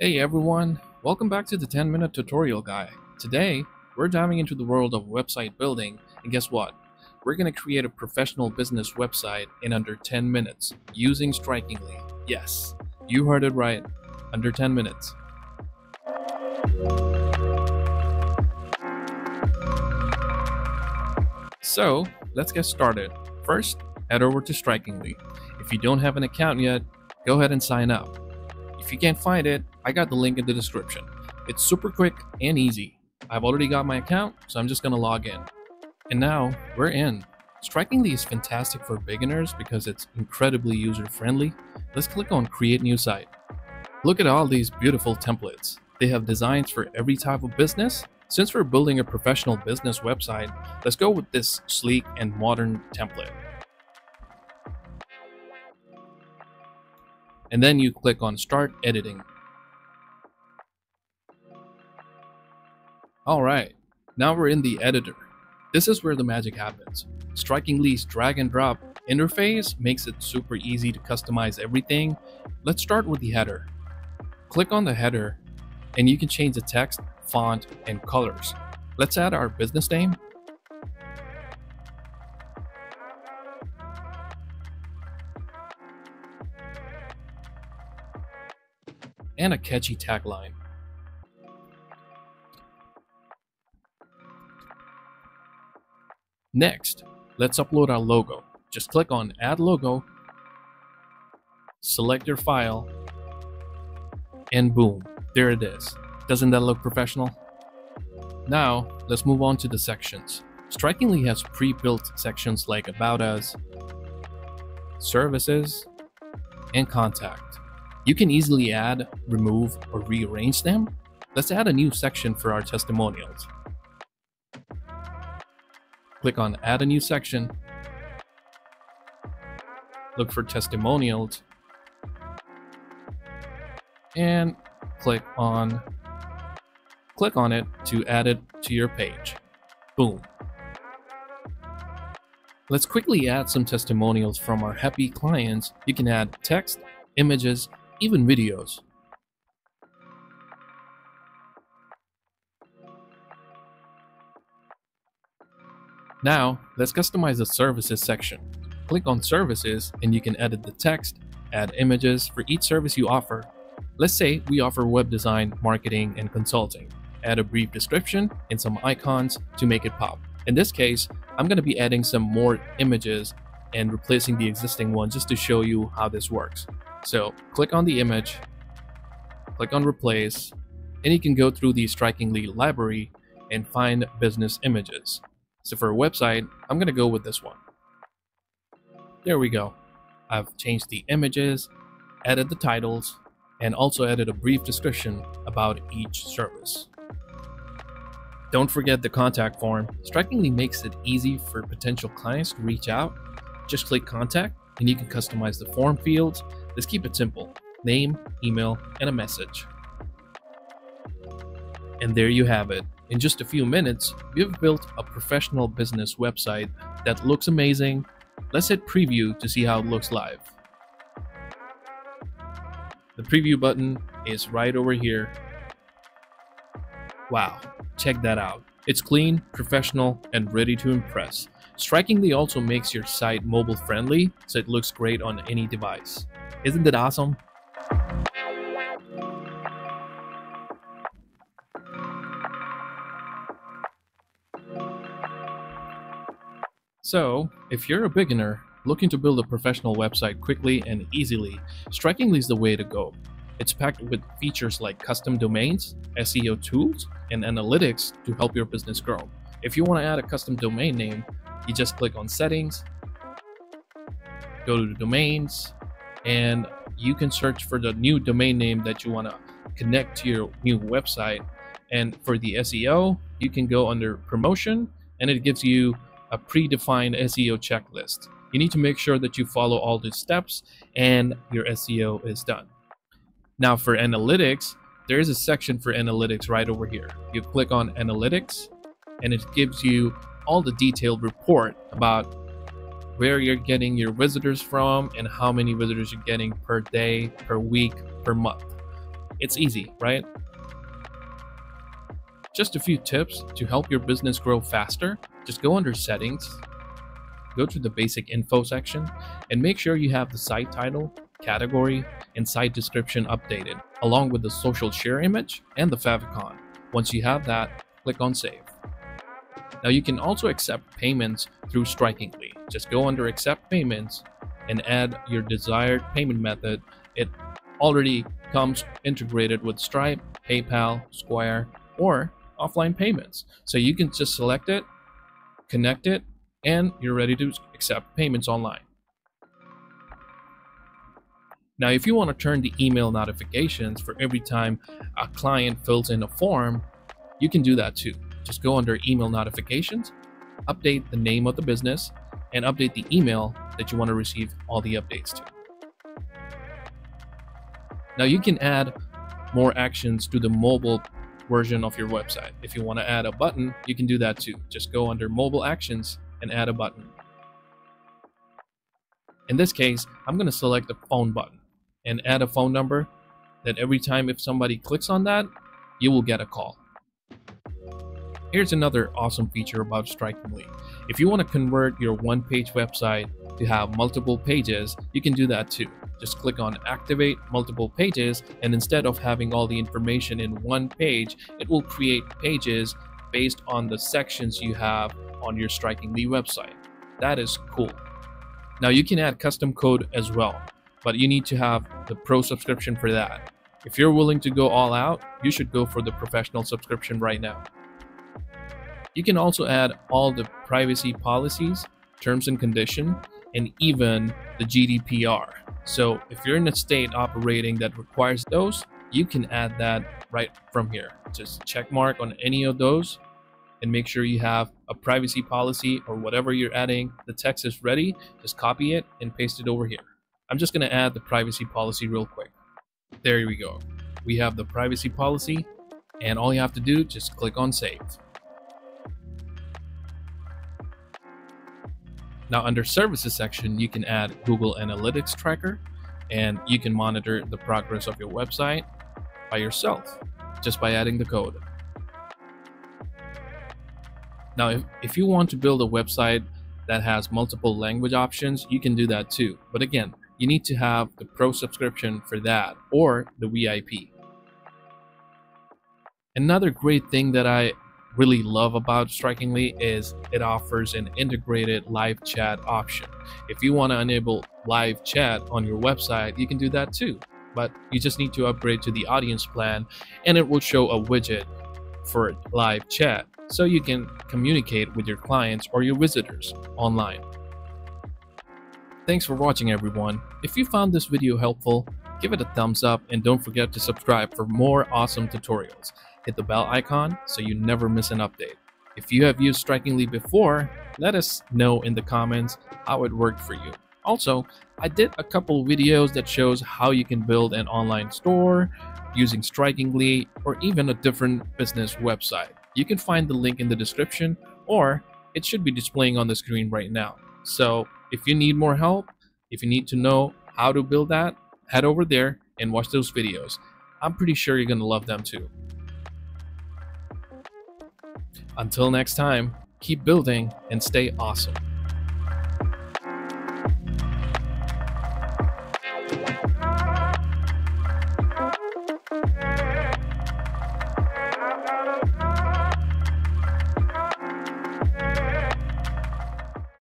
Hey everyone, welcome back to the 10 minute tutorial guy. Today, we're diving into the world of website building, and guess what? We're to create a professional business website in under 10 minutes using Strikingly. Yes, you heard it right, under 10 minutes. So, let's get started. First, head over to Strikingly. If you don't have an account yet, go ahead and sign up. If you can't find it, I got the link in the description. It's super quick and easy. I've already got my account, so I'm just gonna log in. And now, we're in. Strikingly is fantastic for beginners because it's incredibly user friendly. Let's click on Create New Site. Look at all these beautiful templates. They have designs for every type of business. Since we're building a professional business website, let's go with this sleek and modern template. And then you click on Start Editing. Alright, now we're in the editor. This is where the magic happens. Strikingly's drag and drop interface makes it super easy to customize everything. Let's start with the header. Click on the header and you can change the text, font, and colors. Let's add our business name. And a catchy tagline. Next, let's upload our logo. Just click on Add Logo, select your file, and boom, there it is. Doesn't that look professional? Now, let's move on to the sections. Strikingly has pre-built sections like About Us, Services, and Contact. You can easily add, remove, or rearrange them. Let's add a new section for our testimonials. Click on Add a new section. Look for testimonials. And click on click on it to add it to your page. Boom. Let's quickly add some testimonials from our happy clients. You can add text, images, even videos. Now, let's customize the services section. Click on services and you can edit the text, add images for each service you offer. Let's say we offer web design, marketing, and consulting. Add a brief description and some icons to make it pop. In this case, I'm going to be adding some more images and replacing the existing one just to show you how this works. So click on the image, click on replace, and you can go through the Strikingly library and find business images. So for a website, I'm going to go with this one. There we go. I've changed the images, added the titles, and also added a brief description about each service. Don't forget the contact form. Strikingly makes it easy for potential clients to reach out. Just click contact and you can customize the form fields. Let's keep it simple. Name, email, and a message. And there you have it. In just a few minutes, you've built a professional business website that looks amazing. Let's hit preview to see how it looks live. The preview button is right over here. Wow, check that out. It's clean, professional, and ready to impress. Strikingly also makes your site mobile friendly, so it looks great on any device. Isn't it awesome? So, if you're a beginner looking to build a professional website quickly and easily, Strikingly is the way to go. It's packed with features like custom domains, SEO tools, and analytics to help your business grow. If you want to add a custom domain name, you just click on settings, go to the domains, and you can search for the new domain name that you want to connect to your new website. And for the SEO, you can go under promotion and it gives you a predefined SEO checklist. You need to make sure that you follow all these steps and your SEO is done. Now for analytics, there is a section for analytics right over here. You click on analytics and it gives you all the detailed report about where you're getting your visitors from and how many visitors you're getting per day, per week, per month. It's easy, right? Just a few tips to help your business grow faster. Just go under settings, go to the basic info section, and make sure you have the site title, category, and site description updated, along with the social share image and the favicon. Once you have that, click on save. Now you can also accept payments through Strikingly. Just go under accept payments and add your desired payment method. It already comes integrated with Stripe, PayPal, Square, or offline payments. So you can just select it, connect it, and you're ready to accept payments online. Now, if you want to turn the email notifications for every time a client fills in a form, you can do that too. Just go under email notifications, update the name of the business, and update the email that you want to receive all the updates to. Now you can add more actions to the mobile version of your website. If you want to add a button, you can do that too. Just go under mobile actions and add a button. In this case, I'm going to select the phone button and add a phone number that every time if somebody clicks on that, you will get a call. Here's another awesome feature about Strikingly. If you want to convert your one-page website to have multiple pages, you can do that too. Just click on activate multiple pages and instead of having all the information in one page, it will create pages based on the sections you have on your Strikingly website. That is cool. Now you can add custom code as well but you need to have the pro subscription for that. If you're willing to go all out, you should go for the professional subscription right now. You can also add all the privacy policies, terms and condition, and even the GDPR. So if you're in a state operating that requires those, you can add that right from here. Just check mark on any of those and make sure you have a privacy policy or whatever you're adding. The text is ready. Just copy it and paste it over here. I'm just going to add the privacy policy real quick. There we go. We have the privacy policy and all you have to do just click on save. Now under services section, you can add Google Analytics Tracker and you can monitor the progress of your website by yourself just by adding the code. Now, if, if you want to build a website that has multiple language options, you can do that too. But again, you need to have the pro subscription for that or the VIP. Another great thing that I really love about Strikingly is it offers an integrated live chat option. If you want to enable live chat on your website, you can do that too. But you just need to upgrade to the audience plan and it will show a widget for live chat so you can communicate with your clients or your visitors online. Thanks for watching everyone. If you found this video helpful, give it a thumbs up and don't forget to subscribe for more awesome tutorials. Hit the bell icon so you never miss an update. If you have used Strikingly before, let us know in the comments how it worked for you. Also, I did a couple videos that shows how you can build an online store using Strikingly or even a different business website. You can find the link in the description or it should be displaying on the screen right now. So if you need more help, if you need to know how to build that, head over there and watch those videos. I'm pretty sure you're going to love them too. Until next time, keep building and stay awesome.